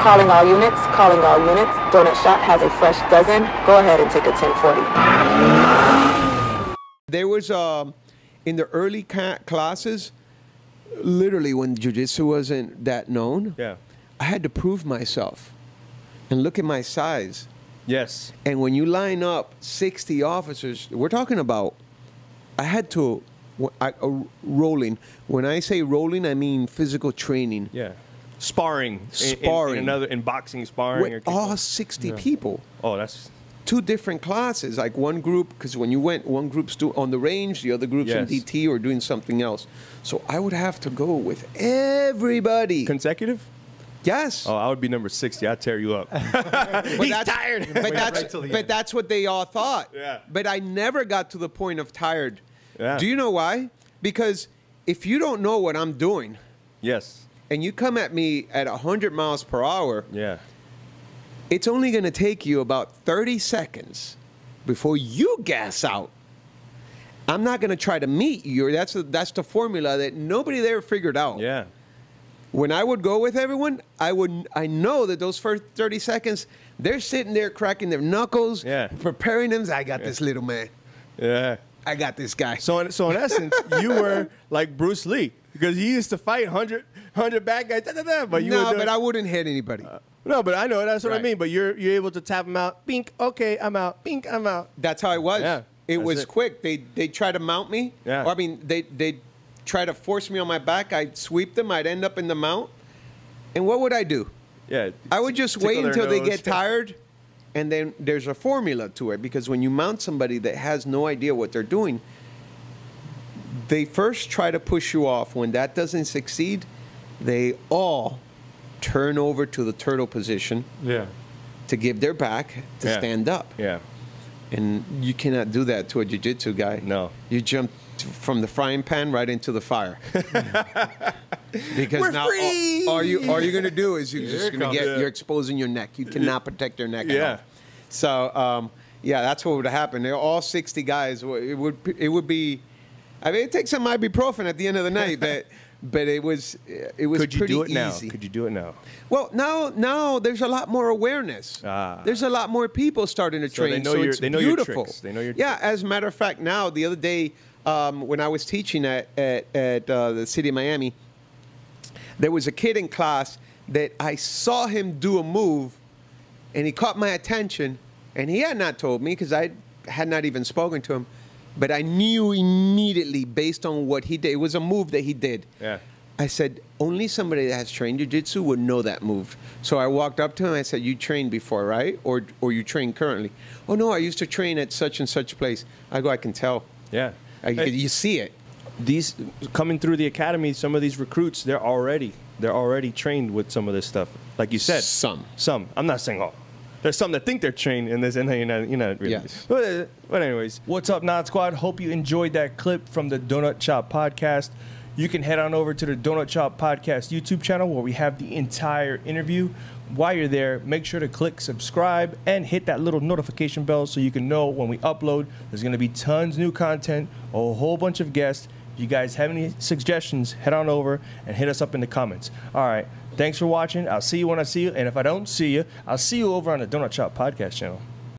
Calling all units, calling all units. Donut Shop has a fresh dozen. Go ahead and take a 1040. There was um, in the early ca- classes, literally when jiu-jitsu wasn't that known, Yeah. I had to prove myself. And look at my size. Yes. And when you line up 60 officers, we're talking about, I had to, I, uh, rolling. When I say rolling, I mean physical training. Yeah. Sparring. In- in- Sparring. In, another in boxing sparring. With or all 60 people. Oh, that's Two different classes, like one group, because when you went, one group's do, on the range, the other group's in Yes. DT or doing something else. So I would have to go with everybody. consecutive. yes. Oh, I would be number sixty. I'd tear you up. But He's that's- tired. But that's right but that's what they all thought. Yeah. But I never got to the point of tired. Yeah. Do you know why? Because if you don't know what I'm doing yes. And you come at me at 100 miles per hour, Yeah. it's only going to take you about 30 seconds before you gas out. I'm not going to try to meet you. That's the, that's the formula that nobody there figured out. Yeah. When I would go with everyone, I would I know that those first 30 seconds, they're sitting there cracking their knuckles, Yeah. preparing them. I got this little man. Yeah. I got this guy. So in, so in essence, you were like Bruce Lee because he used to fight 100, 100 bad guys. da, da, da, but you no, but I wouldn't hit anybody. Uh, no, but I know that's what I mean. But you're you're able to tap him out. Bink. Okay, I'm out. Bink. I'm out. That's how it was. Yeah, it was it. quick. They they try to mount me. Yeah. Or, I mean, they they try to force me on my back. I'd sweep them. I'd end up in the mount. And what would I do? Yeah. I would just wait until they get tired, and then there's a formula to it because when you mount somebody that has no idea what they're doing, they first try to push you off. When that doesn't succeed, they all turn over to the turtle position Yeah. to give their back to Yeah. stand up. Yeah. And you cannot do that to a jiu-jitsu guy. No. You jump from the frying pan right into the fire. because We're now all- free! all, you all you're gonna do is you're just gonna comes get it. you're exposing your neck. You cannot protect your neck. at Yeah. all. So um, yeah, that's what would happen. They're all 60 guys. It would it would be. I mean, it takes some ibuprofen at the end of the night, but but it was it was Could you pretty do it now? Could you do it now? Well, now now there's a lot more awareness. Ah. There's a lot more people starting to So they train. know so your- it's they know your beautiful. tricks. They know your yeah. tricks. As a matter of fact, now the other day um, when I was teaching at at, at uh, the city of Miami, there was a kid in class that I saw him do a move, and he caught my attention, and he had not told me because I had not even spoken to him, but I knew immediately based on what he did. It was a move that he did. Yeah. I said, only somebody that has trained jiu-jitsu would know that move. So I walked up to him. I said, you trained before, right? Or, or you train currently? Oh, no, I used to train at such and such place. I go, I can tell. Yeah. I, you see it. These coming through the academy, some of these recruits, they're already they're already trained with some of this stuff. Like you said, Some. some. I'm not saying all. There's some that think they're trained in this, and you're not. You're not really. Yes. But, but anyways, what's up, Nod Squad? Hope you enjoyed that clip from the Donut Shop podcast. You can head on over to the Donut Shop podcast YouTube channel where we have the entire interview. While you're there, make sure to click subscribe and hit that little notification bell so you can know when we upload. There's going to be tons of new content, a whole bunch of guests. You guys have any suggestions, head on over and hit us up in the comments. All right. Thanks for watching. I'll see you when I see you. And if I don't see you, I'll see you over on the Donut Shop podcast channel.